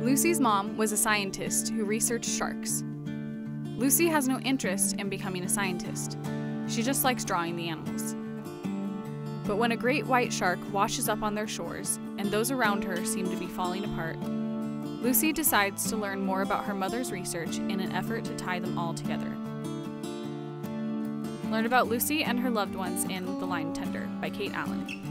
Lucy's mom was a scientist who researched sharks. Lucy has no interest in becoming a scientist. She just likes drawing the animals. But when a great white shark washes up on their shores and those around her seem to be falling apart, Lucy decides to learn more about her mother's research in an effort to tie them all together. Learn about Lucy and her loved ones in The Line Tender by Kate Allen.